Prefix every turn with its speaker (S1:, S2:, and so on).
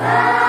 S1: Amen.